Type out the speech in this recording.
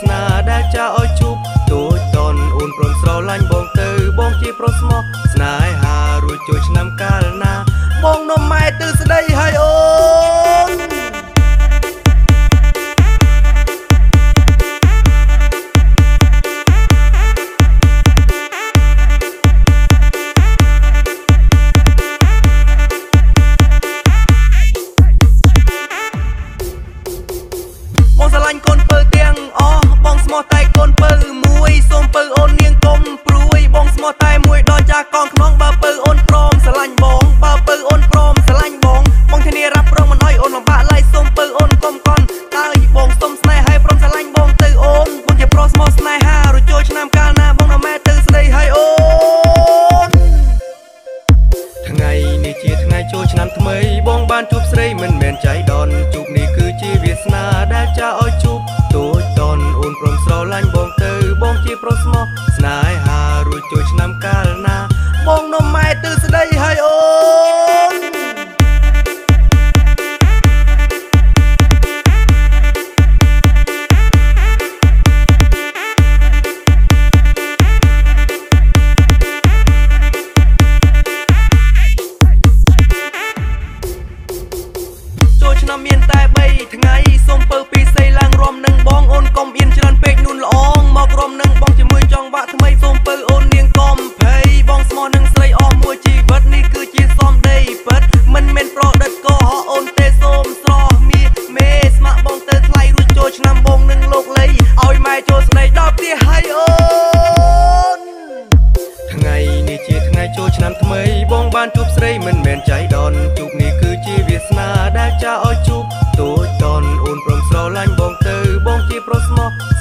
ស្នាដែលចាឲ្យជប់ទូចតនអូនប្រន់ស្រឡាញ់បងទៅបងជាប្រុសស្មោះស្នេហារួចចូលឆ្នាំកាលណា បងនំម៉ែទៅស្ដីហើយអូ ចូលឆ្នាំថ្មីបងបានជួបស្រីមិនមែនចៃដន្យជួបនេះគឺជាវាសនាដែលចាឲ្យជួបទូចតនអូនព្រមស្រឡាញ់បងទៅបងជាប្រុសស្មោះ តែ3ថ្ងៃសូមពើពីសីឡើងរំនឹងបងអូនកុំអៀនច្រើនពេកនួនល្អងមករំនឹងបងជាមួយចង់វាក់ថ្មីសូមពើអូននាងកុំភ័យបងស្មោះនឹងស្រីអស់មួយជីវិតនេះគឺជាសំដីពិតមិនមែនប្រដិតកោអូនទេសូមស្រស់មីមេស្ម័គ្របងទៅថ្លៃរួចចូលឆ្នាំបងនឹងលោកលីឲ្យម៉ែចូលស្នេហ៍ដល់ផ្ទះហើយអូនថ្ងៃនេះជាថ្ងៃចូលឆ្នាំថ្មីបងបានជួបស្រីមិនមែនចៃដន្យជួប small.